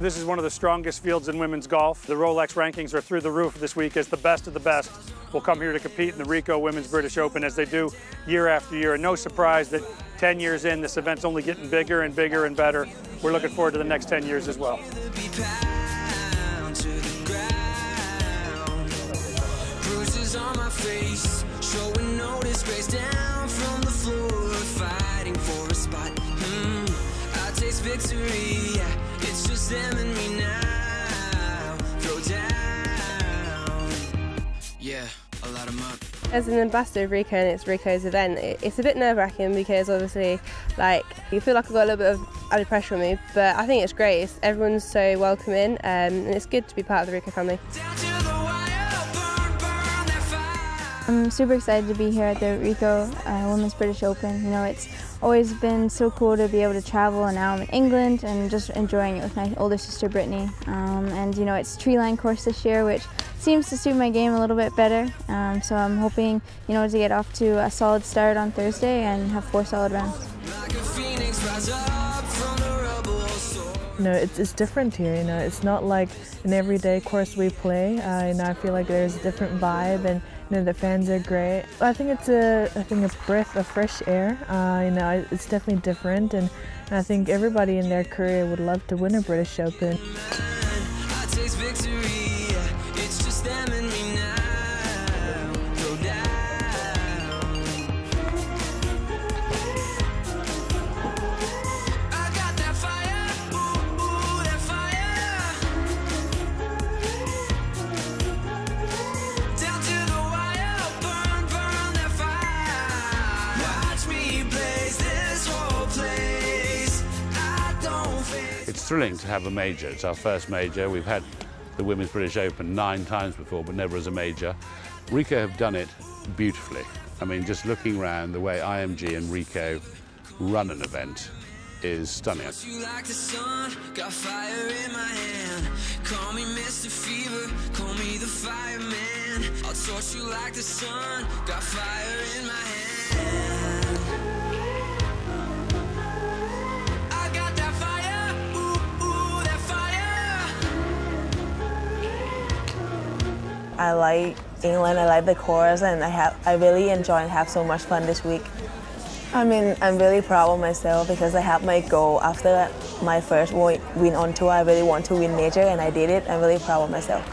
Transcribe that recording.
This is one of the strongest fields in women's golf. The Rolex rankings are through the roof this week as the best of the best will come here to compete in the Ricoh Women's British Open as they do year after year. And no surprise that 10 years in, this event's only getting bigger and bigger and better. We're looking forward to the next 10 years as well. victory, it's just them and me now. Throw down, yeah, a lot of mud. As an ambassador of Ricoh and it's Ricoh's event, it's a bit nerve-wracking because obviously, like, you feel like I've got a little bit of added pressure on me, but I think it's great. It's, everyone's so welcoming um, and it's good to be part of the Ricoh family. I'm super excited to be here at the Ricoh uh, Women's British Open. You know, it's always been so cool to be able to travel and now I'm in England and just enjoying it with my older sister Brittany. Um, and you know, it's tree line course this year, which seems to suit my game a little bit better. Um, so I'm hoping, you know, to get off to a solid start on Thursday and have four solid rounds. Know, it's, it's different here, you know, it's not like an everyday course we play. Uh, you know, I feel like there's a different vibe and you know, the fans are great. I think it's a, I think a breath of fresh air. Uh, you know, it's definitely different, and, and I think everybody in their career would love to win a British Open. Thrilling to have a major. It's our first major. We've had the Women's British Open nine times before, but never as a major. Ricoh have done it beautifully. I mean, just looking around the way IMG and Ricoh run an event is stunning. Like sun. Fever, call me the fireman. I'll torch you like the sun, I like England, I like the course, and I have I really enjoy and have so much fun this week. I mean, I'm really proud of myself because I have my goal after my first win on tour. I really want to win major, and I did it. I'm really proud of myself.